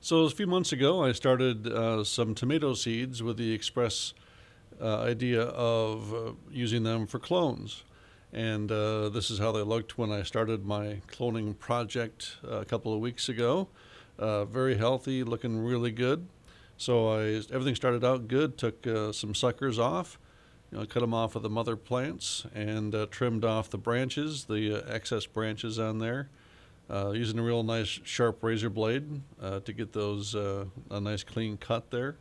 So a few months ago, I started uh, some tomato seeds with the express uh, idea of uh, using them for clones. And uh, this is how they looked when I started my cloning project a couple of weeks ago. Uh, very healthy, looking really good. So I everything started out good. Took uh, some suckers off, you know, cut them off of the mother plants and uh, trimmed off the branches, the uh, excess branches on there, uh, using a real nice sharp razor blade uh, to get those uh, a nice clean cut there.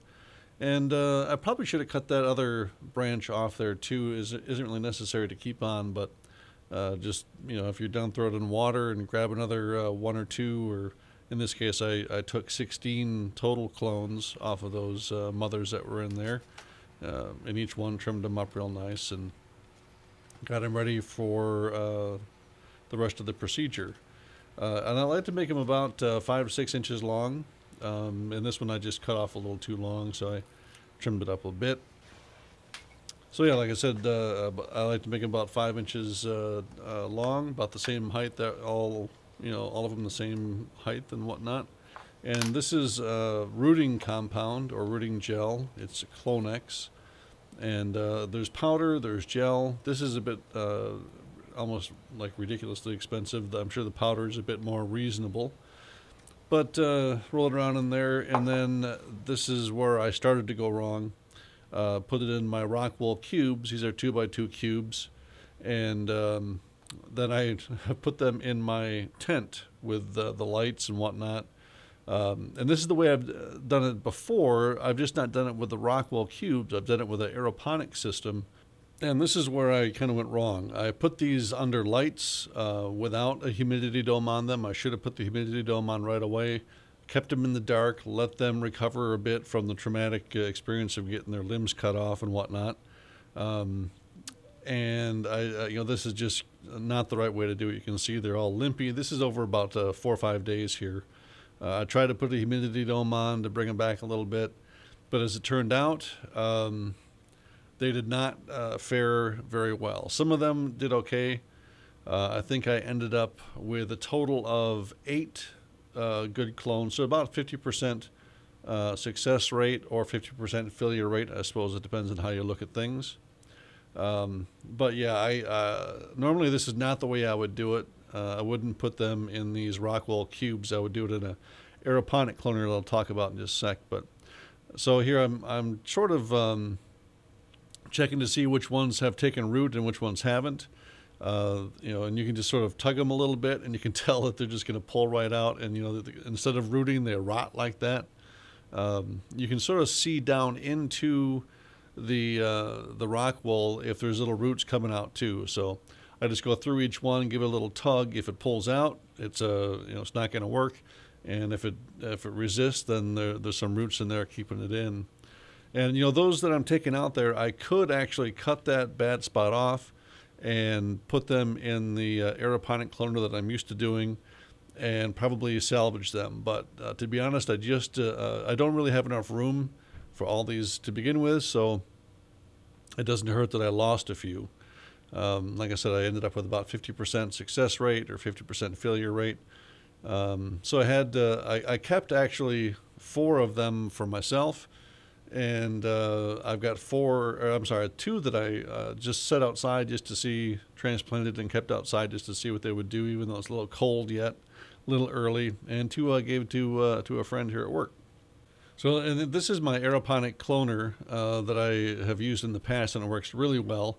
And uh, I probably should have cut that other branch off there too. Is isn't really necessary to keep on, but uh, just you know if you're done, throw it in water and grab another uh, one or two. Or in this case, I, I took 16 total clones off of those mothers that were in there, and each one trimmed them up real nice and got them ready for the rest of the procedure. Uh, and I like to make them about uh, five or six inches long. Um, and this one I just cut off a little too long, so I trimmed it up a bit. So yeah, like I said, uh, I like to make them about five inches uh, uh, long, about the same height that all you know, all of them the same height and whatnot. And this is rooting compound or rooting gel. It's Clonex, and uh, there's powder, there's gel. This is a bit almost like ridiculously expensive. I'm sure the powder is a bit more reasonable. But uh, roll it around in there, and then this is where I started to go wrong. Uh, put it in my Rockwool cubes. These are two by two cubes, and um, then I put them in my tent with the, the lights and whatnot. Um, and this is the way I've done it before. I've just not done it with the Rockwool cubes. I've done it with an aeroponic system and this is where I kind of went wrong. I put these under lights uh, without a humidity dome on them. I should have put the humidity dome on right away, kept them in the dark, let them recover a bit from the traumatic uh, experience of getting their limbs cut off and whatnot. Um, and I, uh, you know, this is just not the right way to do it. You can see they're all limpy. This is over about uh, four or five days here. Uh, I tried to put a humidity dome on to bring them back a little bit, but as it turned out, um, they did not uh, fare very well. Some of them did okay. Uh, I think I ended up with a total of eight uh, good clones, so about 50% uh, success rate or 50% failure rate. I suppose it depends on how you look at things. Um, but yeah, I uh, normally this is not the way I would do it. Uh, I wouldn't put them in these Rockwool cubes. I would do it in a aeroponic cloner that I'll talk about in just a sec. But so here I'm I'm sort of um, checking to see which ones have taken root and which ones haven't. Uh, you know, and you can just sort of tug them a little bit, and you can tell that they're just going to pull right out. And you know, instead of rooting, they rot like that. Um, you can sort of see down into the uh, the Rockwool if there's little roots coming out too. So I just go through each one, give it a little tug. If it pulls out, it's a uh, you know it's not going to work. And if it if it resists, then there, there's some roots in there keeping it in. And you know, those that I'm taking out there, I could actually cut that bad spot off and put them in the uh, aeroponic cloner that I'm used to doing and probably salvage them. But uh, to be honest, I just uh, uh, I don't really have enough room for all these to begin with, so it doesn't hurt that I lost a few. Um, like I said, I ended up with about 50% success rate or 50% failure rate. Um, so I had uh, I, I kept actually four of them for myself and uh, I've got four, I'm sorry, two that I uh, just set outside just to see, transplanted and kept outside just to see what they would do, even though it's a little cold yet, a little early, and two I gave to uh, to a friend here at work. So, and this is my aeroponic cloner uh, that I have used in the past, and it works really well.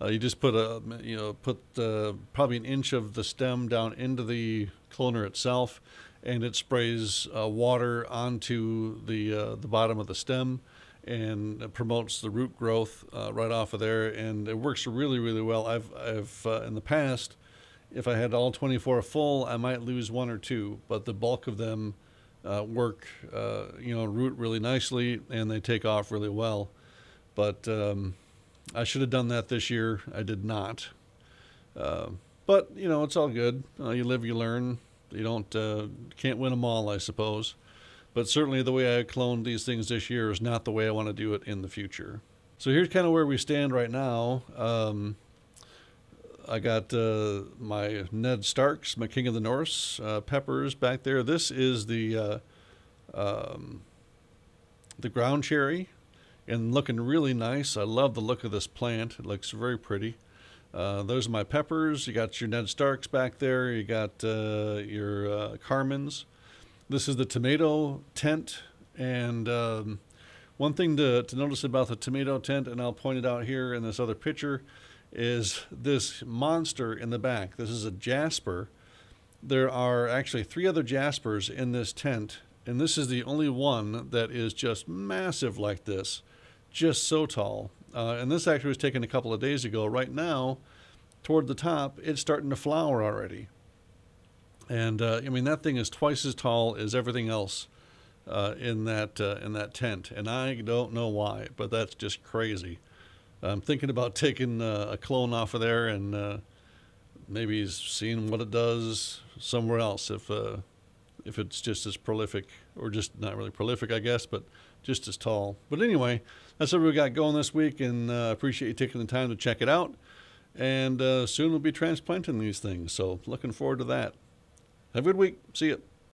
Uh, you just put a, you know, put uh, probably an inch of the stem down into the cloner itself and it sprays uh, water onto the uh, the bottom of the stem and promotes the root growth uh, right off of there. And it works really really well. I've I've uh, in the past if I had all 24 full I might lose one or two but the bulk of them uh, work uh, you know root really nicely and they take off really well. But um, I should have done that this year. I did not. But you know it's all good. You live you learn you don't uh, can't win them all, I suppose. But certainly the way I cloned these things this year is not the way I want to do it in the future. So here's kind of where we stand right now. Um, I got uh, my Ned Starks, my King of the North uh, peppers back there. This is the uh, um, the ground cherry and looking really nice. I love the look of this plant. It looks very pretty. Uh, those are my peppers. You got your Ned Starks back there. You got uh, your uh, Carmens. This is the tomato tent. And um, one thing to, to notice about the tomato tent, and I'll point it out here in this other picture, is this monster in the back. This is a jasper. There are actually three other jaspers in this tent, and this is the only one that is just massive like this, just so tall. Uh, and this actually was taken a couple of days ago. Right now, toward the top, it's starting to flower already. And uh, I mean that thing is twice as tall as everything else uh, in that uh, in that tent, and I don't know why, but that's just crazy. I'm thinking about taking uh, a clone off of there and uh, maybe seeing what it does somewhere else if if it's just as prolific or just not really prolific, I guess, but just as tall. But anyway, that's what we got going this week, and uh, appreciate you taking the time to check it out. And uh, soon we'll be transplanting these things, so looking forward to that. Have a good week. See you.